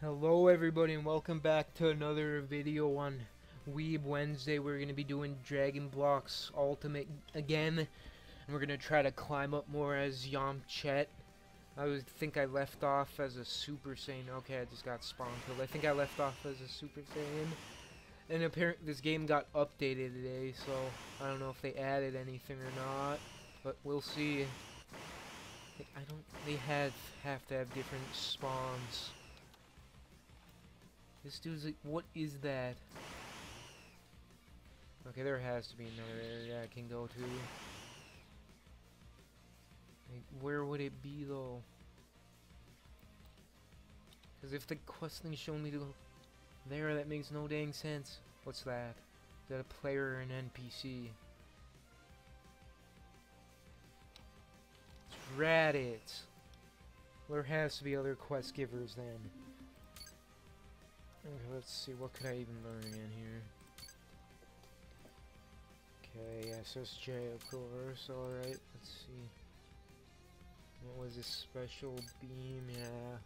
Hello everybody and welcome back to another video on Weeb Wednesday. We're going to be doing Dragon Blox Ultimate again. And we're going to try to climb up more as Yamchet. I think I left off as a Super Saiyan. Okay, I just got spawn killed. I think I left off as a Super Saiyan. And apparently this game got updated today, so I don't know if they added anything or not. But we'll see. I don't... They had have to have different spawns. This dude's like, what is that? Okay, there has to be another area I can go to. Like, where would it be though? Because if the quest thing's showing me to go there, that makes no dang sense. What's that? Is that a player or an NPC? It's it! There has to be other quest givers then. Okay, let's see, what could I even learn in here? Okay, SSJ, of course, alright, let's see. What was this special beam? Yeah.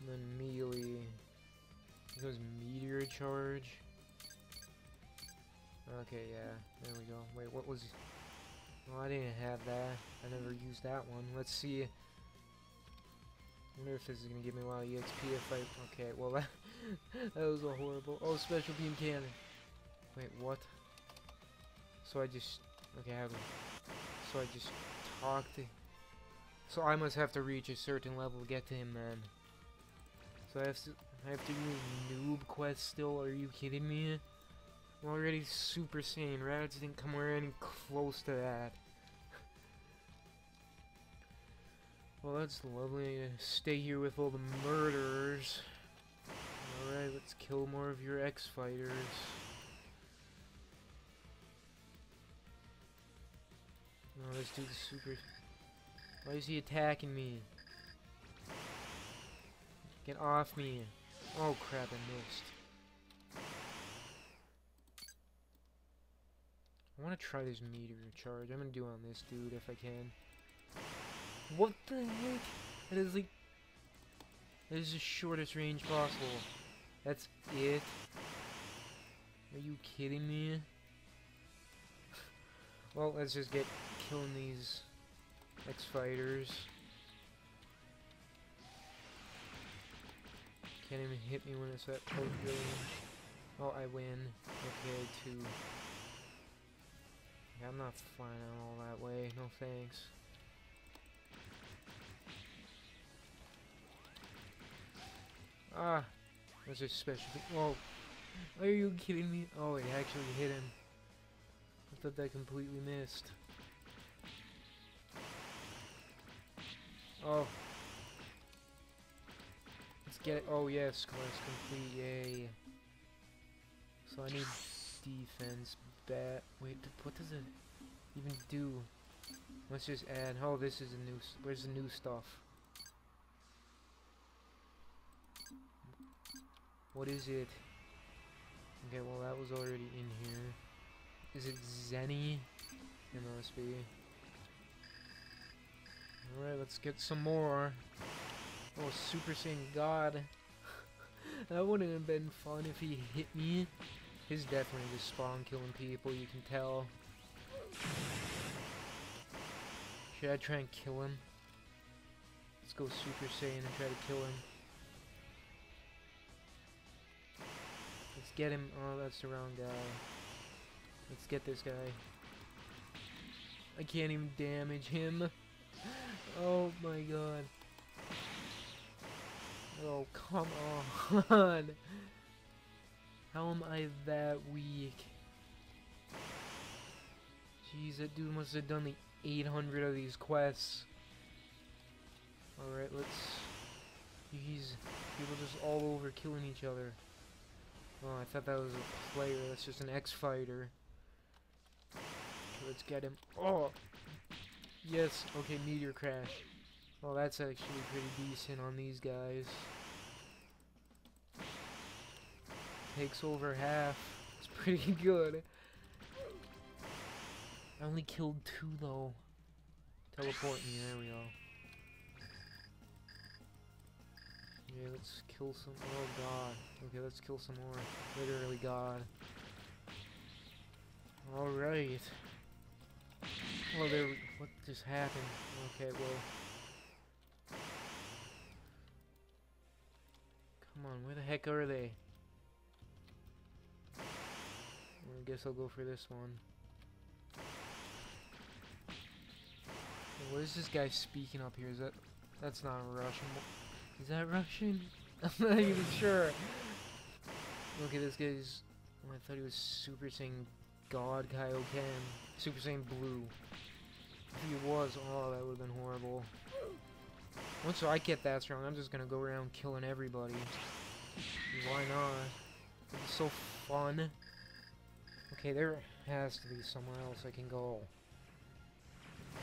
And then melee. It meteor charge. Okay, yeah, there we go. Wait, what was... Oh, I didn't have that. I never used that one. Let's see wonder if this is gonna give me a lot of EXP if I... Okay, well that, that was a horrible... Oh, special beam cannon! Wait, what? So I just... Okay, I have... So I just talked to... So I must have to reach a certain level to get to him then. So I have to... I have to do noob quest still? Are you kidding me? I'm already Super Saiyan. Raditz didn't come anywhere close to that. Well, that's lovely to stay here with all the murderers. Alright, let's kill more of your X-Fighters. Oh, let's do the super... Why is he attacking me? Get off me. Oh crap, I missed. I want to try this meteor charge. I'm gonna do on this dude if I can. What the heck? That is like... That is the shortest range possible. That's it? Are you kidding me? well, let's just get killing these X-Fighters. Can't even hit me when it's at close range. Oh, I win. Okay, two. Yeah, I'm not flying all that way. No thanks. Ah, that's a special. Whoa. Are you kidding me? Oh, it actually hit him. I thought that completely missed. Oh. Let's get it. Oh, yes, quest complete. Yay. So I need defense. Bat. Wait, what does it even do? Let's just add. Oh, this is a new. Where's the new stuff? What is it? Okay, well that was already in here. Is it Zeni? It must be. Alright, let's get some more. Oh, Super Saiyan God. that wouldn't have been fun if he hit me. He's definitely just spawn killing people, you can tell. Should I try and kill him? Let's go Super Saiyan and try to kill him. Let's get him. Oh, that's the wrong guy. Let's get this guy. I can't even damage him. Oh my god. Oh, come on. How am I that weak? Jeez, that dude must have done like 800 of these quests. Alright, let's... Jeez, people just all over killing each other. Oh, I thought that was a player. That's just an X-Fighter. Let's get him. Oh! Yes, okay, Meteor Crash. Oh, that's actually pretty decent on these guys. Takes over half. It's pretty good. I only killed two, though. Teleport me, there we go. Yeah, let's kill some. Oh god. Okay, let's kill some more. Literally, god. Alright. Oh, there. What just happened? Okay, well. Come on, where the heck are they? I guess I'll go for this one. What is this guy speaking up here? Is that... That's not Russian. Is that Russian? I'm not even sure. Look at this guy's... I thought he was Super Saiyan God Kaioken. Super Saiyan Blue. If he was, oh, that would have been horrible. Once I get that strong, I'm just gonna go around killing everybody. Why not? It's so fun. Okay, there has to be somewhere else I can go.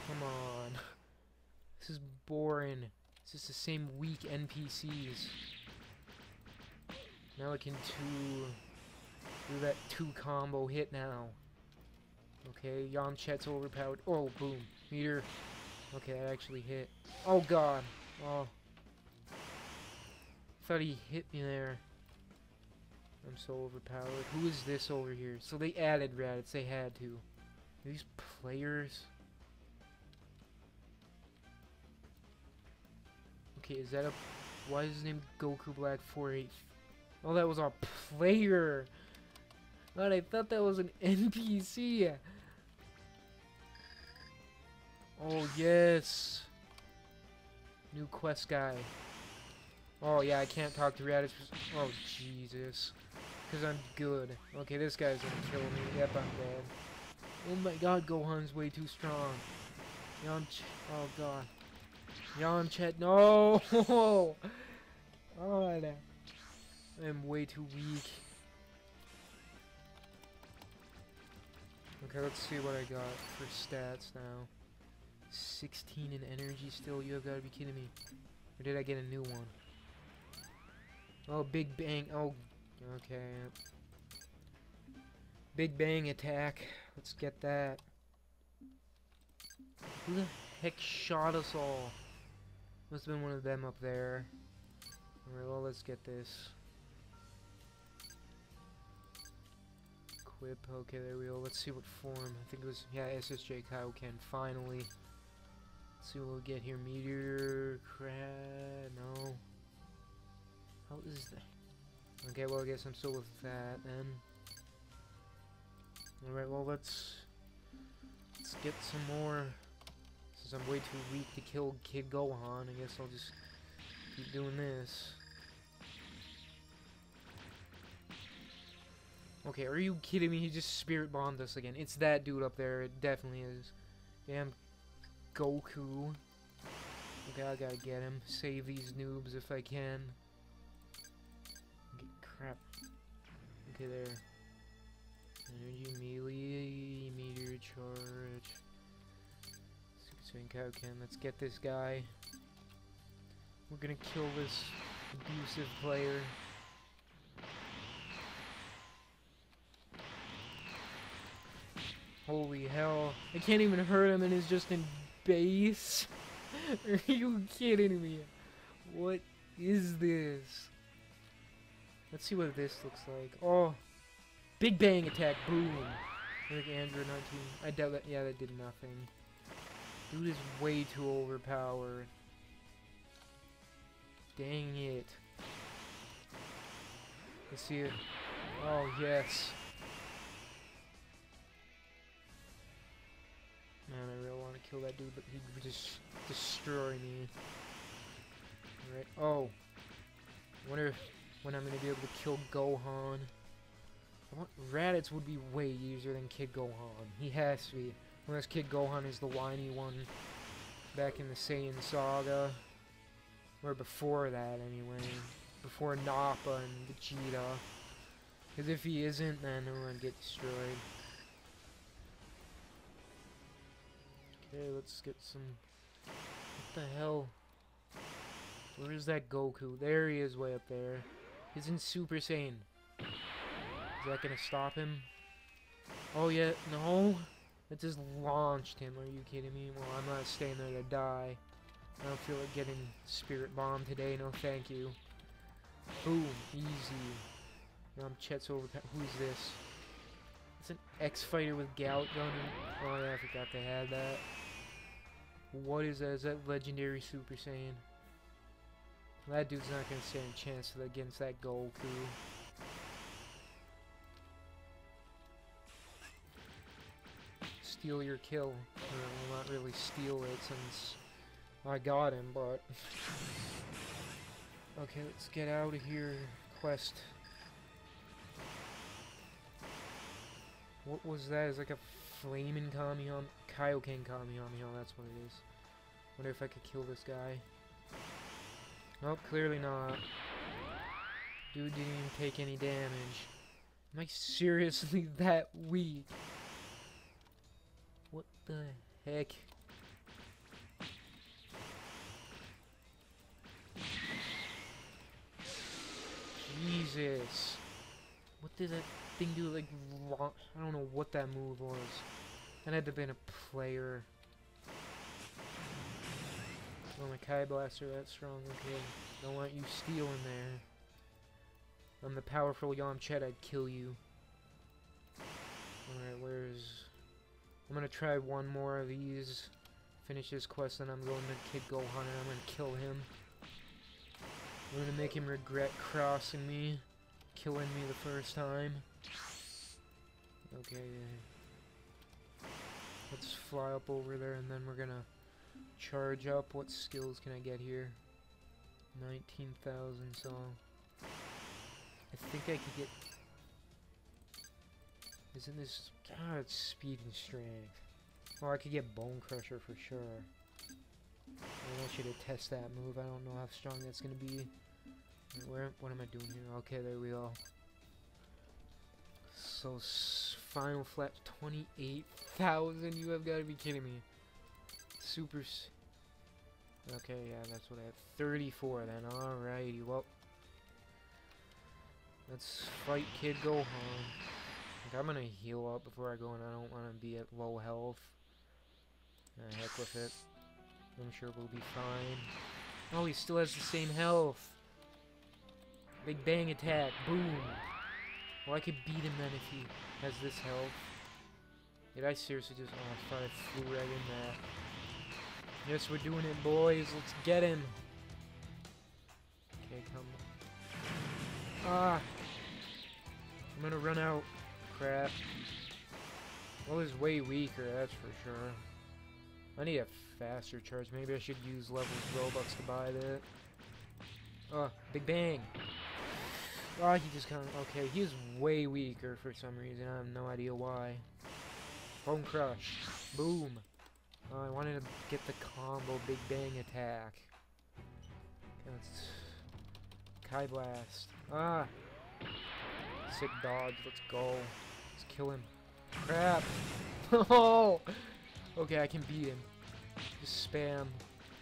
Come on. This is boring. It's just the same weak NPCs. Now I can two do that two combo hit now. Okay, Yamchet's overpowered. Oh, boom. Meter. Okay, that actually hit. Oh god. Oh. Thought he hit me there. I'm so overpowered. Who is this over here? So they added Raditz. They had to. These players. Okay, is that a... Why is his name Goku Black 48? Oh, that was a player. God, I thought that was an NPC. Oh, yes. New quest guy. Oh, yeah, I can't talk to Raditz. Oh, Jesus. Because I'm good. Okay, this guy's gonna kill me. Yep, I'm dead. Oh my god, Gohan's way too strong. Yamcha. Oh god. Yamcha. No! God. I'm way too weak. Okay, let's see what I got for stats now. 16 in energy still? You have got to be kidding me. Or did I get a new one? Oh, Big Bang. Oh, okay. Big Bang attack. Let's get that. Who the heck shot us all? Must have been one of them up there. Alright, well, let's get this. Equip. Okay, there we go. Let's see what form. I think it was, yeah, SSJ Kaioken, finally. Let's see what we'll get here. Meteor, crab, no. How is that? Okay, well, I guess I'm still with that then. Alright, well, let's... Let's get some more... Since I'm way too weak to kill Kid Gohan, I guess I'll just keep doing this. Okay, are you kidding me? He just spirit bombed us again. It's that dude up there. It definitely is. Damn Goku. Okay, I gotta get him. Save these noobs if I can. Get crap. Okay, there. Energy melee, meteor charge. Kaioken. Let's get this guy. We're gonna kill this abusive player. Holy hell. I can't even hurt him and he's just in base. Are you kidding me? What is this? Let's see what this looks like. Oh, Big Bang attack, boom. Like Android 19. I doubt that. Yeah, that did nothing. Dude is way too overpowered. Dang it. Let's see it. Oh, yes. Man, I really want to kill that dude, but he would just destroy me. Alright. Oh. I wonder when I'm going to be able to kill Gohan. Raditz would be way easier than Kid Gohan. He has to be. Unless Kid Gohan is the whiny one back in the Saiyan Saga. Or before that, anyway. Before Nappa and Vegeta. Because if he isn't, then he'll get destroyed. Okay, let's get some... What the hell? Where is that Goku? There he is way up there. He's in Super Saiyan. Is that gonna stop him? Oh yeah, no? It just launched him, are you kidding me? Well, I'm not staying there to die. I don't feel like getting Spirit Bomb today, no thank you. Boom. Easy. I'm Chet's over. Who's this? It's an X-Fighter with Gout Gun. Oh yeah, I forgot they had that. What is that? Is that Legendary Super Saiyan? That dude's not gonna stand a chance against that Goku. Steal your kill. Well, not really steal it since I got him, but... okay, let's get out of here. Quest. What was that? It's like a flaming Kamehameha. Kaioken Kamehameha, that's what it is. Wonder if I could kill this guy. Nope, clearly not. Dude didn't even take any damage. Am I seriously that weak? What the heck? Jesus. What did that thing do? Like, wrong? I don't know what that move was. That had to have been a player. Oh, my Kai Blaster that strong. Okay. Don't want you stealing there. I'm the powerful Yamchet, I'd kill you. Alright, where's... I'm gonna try one more of these. Finish this quest, and I'm going to Kid Gohan, and I'm gonna kill him. I'm gonna make him regret crossing me, killing me the first time. Okay. Let's fly up over there, and then we're gonna charge up. What skills can I get here? 19,000, so... I think I could get... Isn't this... God, it's speed and strength. Oh, I could get Bone Crusher for sure. I want you to test that move. I don't know how strong that's going to be. Where? What am I doing here? Okay, there we go. So, Final Flash 28,000. You have got to be kidding me. Super... Okay, yeah, that's what I have. 34 then. Alrighty, well. Let's fight Kid Gohan. I'm gonna heal up before I go in. I don't want to be at low health. Heck with it. I'm sure we'll be fine. Oh, he still has the same health. Big bang attack. Boom. Well, I could beat him then if he has this health. Did I seriously just... Oh, I thought I flew right in there. Yes, we're doing it, boys. Let's get him. Okay, come. Ah! I'm gonna run out. Crap. Well, he's way weaker, that's for sure. I need a faster charge. Maybe I should use levels Robux to buy that. Oh, Big Bang! Oh, he just kind of... Okay, he's way weaker for some reason. I have no idea why. Bone Crush. Boom. Oh, I wanted to get the combo Big Bang attack. Okay, let's... Kai Blast. Ah! Sick dodge, let's go. Kill him. Crap! oh! Okay, I can beat him. Just spam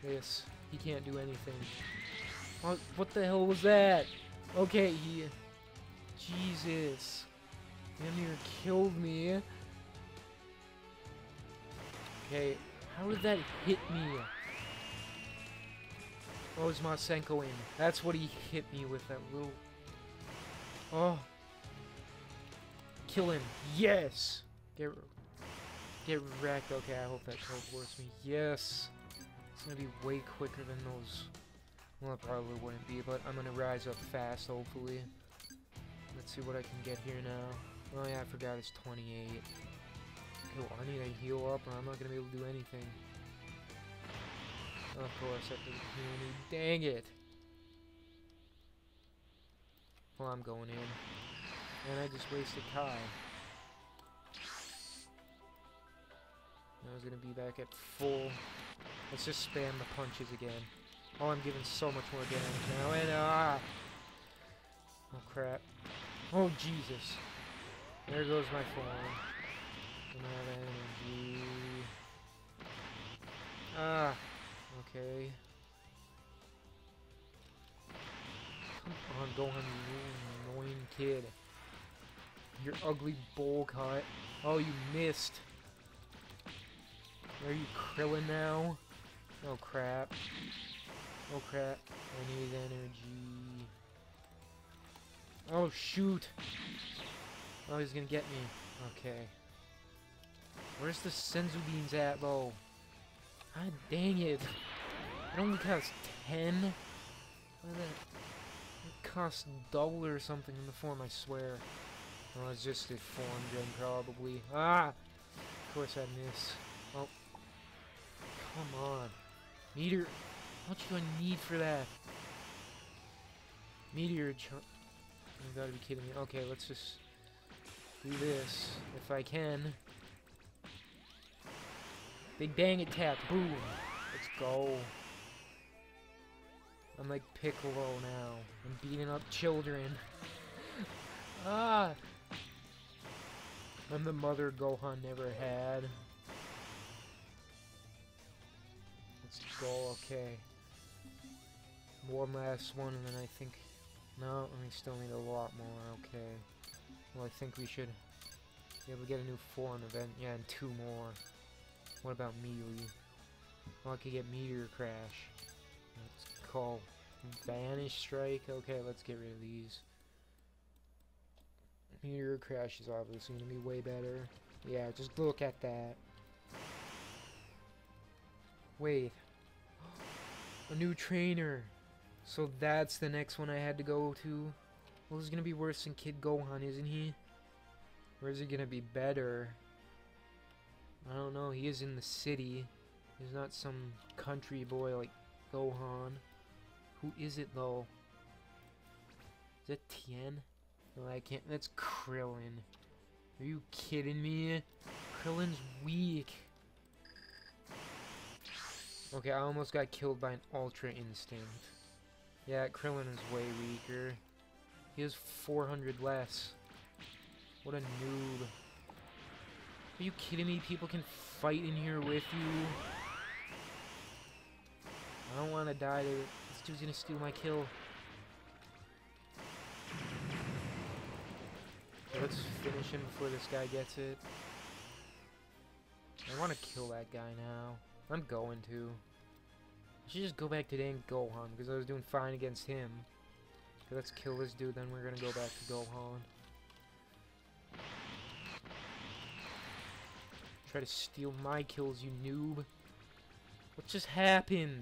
this. He can't do anything. What, what the hell was that? Okay, he... Jesus. Damn killed me. Okay, how did that hit me? Oh, it's Masenko in. That's what he hit me with, that little... Oh. Kill him. Yes! Get, get wrecked. Okay, I hope that teleports me. Yes! It's gonna be way quicker than those... Well, it probably wouldn't be, but I'm gonna rise up fast, hopefully. Let's see what I can get here now. Oh yeah, I forgot it's 28. Okay, well, I need to heal up or I'm not going to be able to do anything. Of course, I to heal me. Dang it! Well, I'm going in. And I just wasted Kai. I was to be back at full. Let's just spam the punches again. Oh, I'm giving so much more damage now. And, ah! Oh, crap. Oh, Jesus. There goes my form energy. Ah, okay. Come on, Gohan, you annoying kid. Your ugly bowl cut. Oh, you missed. Are you Krillin now? Oh crap. Oh crap. I need energy. Oh, shoot. Oh, he's gonna get me. Okay. Where's the senzu beans at, though? God dang it. It only costs 10? It costs double or something in the form, I swear. A form gen, probably. Ah! Of course I miss. Oh. Come on. Meteor. How much do I need for that? Meteor. You gotta be kidding me. Okay, let's just do this if I can. Big bang attack. Boom. Let's go. I'm like Piccolo now. I'm beating up children. ah! I'm the mother Gohan never had. Let's go, okay. One last one, and then I think... No, we still need a lot more, okay. Well, I think we should be able to get a new form event. Yeah, and two more. What about Melee? Well, I could get Meteor Crash. Let's call Vanish Strike. Okay, let's get rid of these. Meteor Crash is obviously going to be way better. Yeah, just look at that. Wait. A new trainer. So that's the next one I had to go to. Well, he's going to be worse than Kid Gohan, isn't he? Or is going to be better? I don't know. He is in the city. He's not some country boy like Gohan. Who is it, though? Is it Tien? I can't. That's Krillin. Are you kidding me? Krillin's weak. Okay, I almost got killed by an Ultra Instinct. Yeah, Krillin is way weaker. He has 400 less. What a noob. Are you kidding me? People can fight in here with you. I don't want to die to... This dude's gonna steal my kill. Let's finish him before this guy gets it. I want to kill that guy now. I'm going to. I should just go back to dang Gohan, because I was doing fine against him. Okay, let's kill this dude, then we're gonna go back to Gohan. Try to steal my kills, you noob. What just happened?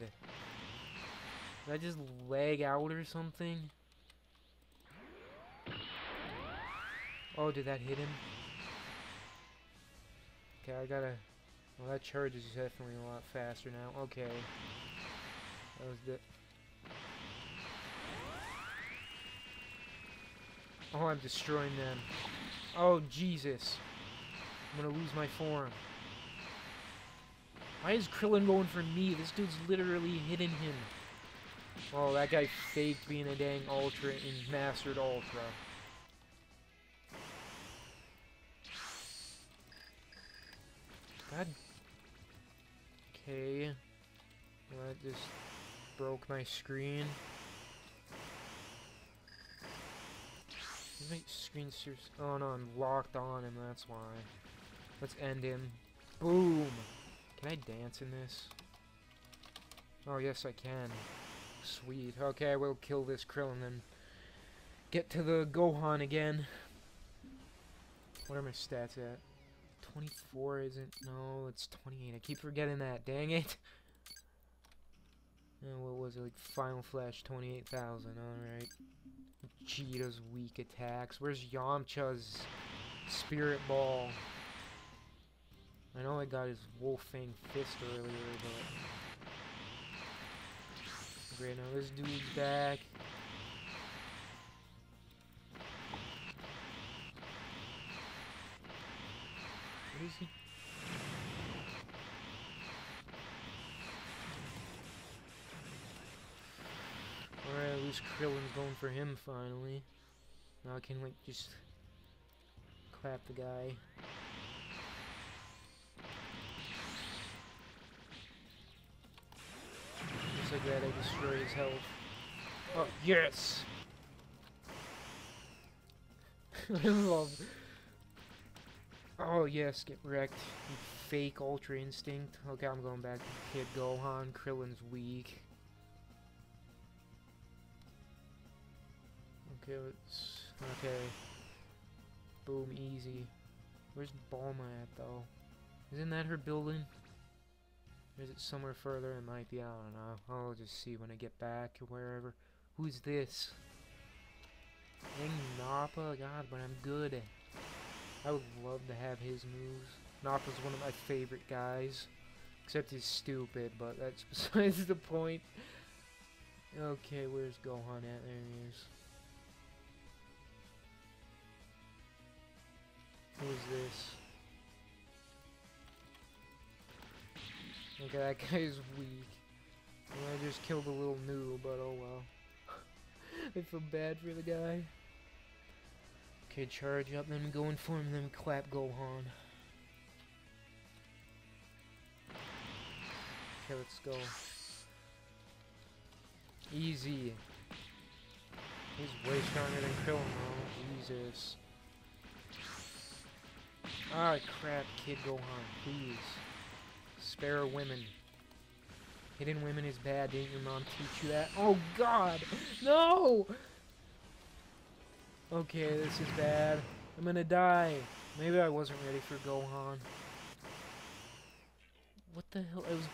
Did I just lag out or something? Oh, did that hit him? Okay, I gotta... Well, that charge is definitely a lot faster now. Okay. That was the... Oh, I'm destroying them. Oh, Jesus. I'm gonna lose my form. Why is Krillin going for me? This dude's literally hitting him. Oh, that guy faked being a dang Ultra and mastered Ultra. God. Okay. Well, just broke my screen. My screen serious? Oh no, I'm locked on him, that's why. Let's end him. Boom! Can I dance in this? Oh, yes I can. Sweet. Okay, I will kill this Krill and then get to the Gohan again. What are my stats at? 24 isn't... No, it's 28. I keep forgetting that. Dang it. And what was it? Like Final Flash 28,000. Alright. Cheetah's weak attacks. Where's Yamcha's Spirit Ball? I know I got his Wolf Fang Fist earlier, but... Great, now this dude's back. He? Alright, at least Krillin's going for him finally. Now I can like just clap the guy. Just like that I destroy his health. Oh, yes! I love Oh yes, get wrecked. Fake Ultra Instinct. Okay, I'm going back to Kid Gohan. Krillin's weak. Okay, let's Okay. Boom, easy. Where's Bulma at, though? Isn't that her building? Is it somewhere further? It might be, I don't know. I'll just see when I get back or wherever. Who's this? Dang Nappa, God, but I'm good. I would love to have his moves. Nappa's one of my favorite guys. Except he's stupid, but that's besides the point. Okay, where's Gohan at? There he is. Who is this? Okay, that guy's weak. I just killed a little noob, but oh well. I feel bad for the guy. Okay, charge up, then go in for him, then clap Gohan. Okay, let's go. Easy. He's way stronger than Krillin. Jesus. Ah, crap, Kid Gohan, please. Spare women. Hitting women is bad. Didn't your mom teach you that? Oh, God! No! Okay, this is bad. I'm gonna die. Maybe I wasn't ready for Gohan. What the hell? I was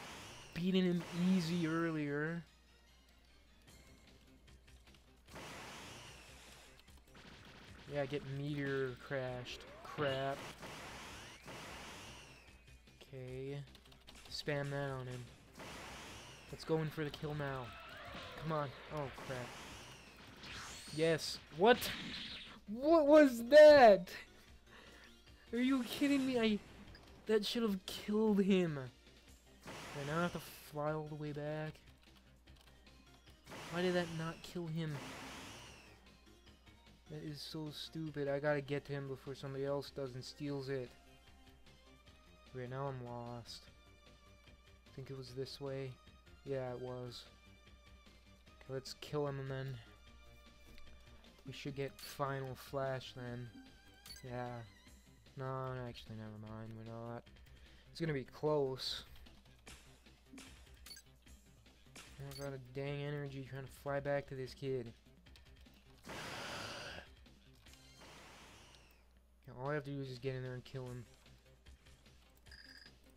beating him easy earlier. Yeah, I get meteor crashed. Crap. Okay. Spam that on him. Let's go in for the kill now. Come on. Oh, crap. Yes. What? What was that? Are you kidding me? I... That should have killed him. I now I have to fly all the way back. Why did that not kill him? That is so stupid. I gotta get to him before somebody else does and steals it. Right now I'm lost. I think it was this way. Yeah, it was. Okay, let's kill him and then... We should get Final Flash then. Yeah. No, actually, never mind. We're not. It's gonna be close. I got a dang energy trying to fly back to this kid. all I have to do is just get in there and kill him.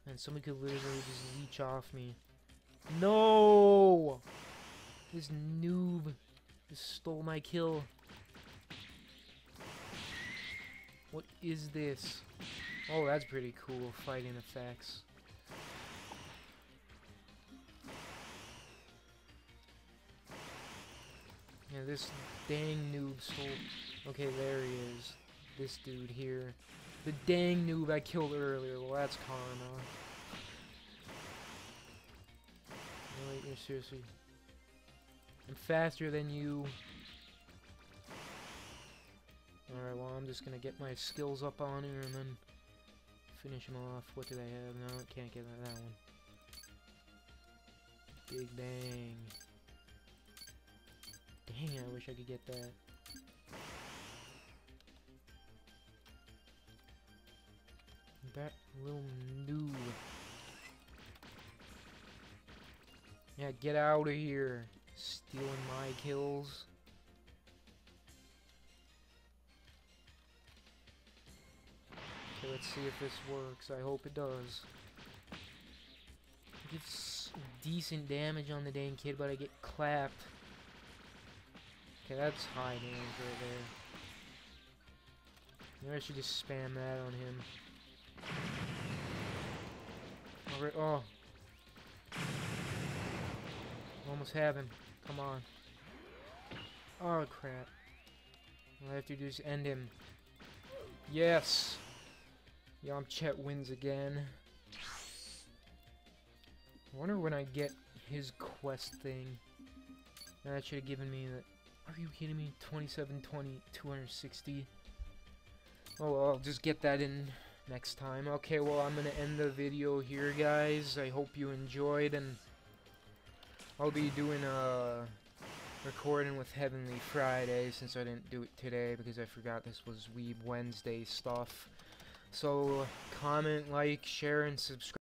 And somebody could literally just leech off me. No! This noob just stole my kill. What is this? Oh, that's pretty cool. Fighting effects. Yeah, this dang noob stole... Okay, there he is. This dude here. The dang noob I killed earlier. Well, that's karma. Wait, you're seriously... I'm faster than you. Alright, well, I'm just gonna get my skills up on here and then finish him off. What do I have? No, I can't get that one. Big bang. Dang, I wish I could get that. That little noob. Yeah, get out of here. Stealing my kills. Okay, let's see if this works. I hope it does. It gives decent damage on the dang kid, but I get clapped. Okay, that's high damage right there. Maybe I should just spam that on him. Alright, oh. Almost have him. Come on. Oh, crap. All I have to do is end him. Yes! Yamchet wins again. I wonder when I get his quest thing. That should have given me the... Are you kidding me? 27, 20, 260. Oh, well, I'll just get that in next time. Okay, well, I'm going to end the video here, guys. I hope you enjoyed, and I'll be doing a recording with Heavenly Friday, since I didn't do it today, because I forgot this was Weeb Wednesday stuff. So, comment, like, share, and subscribe.